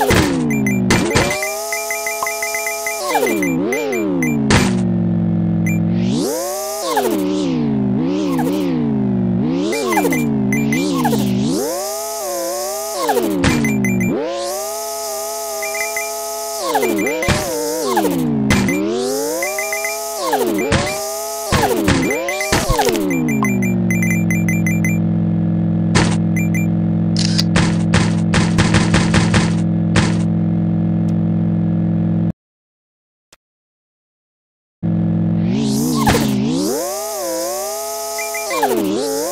Oh! you.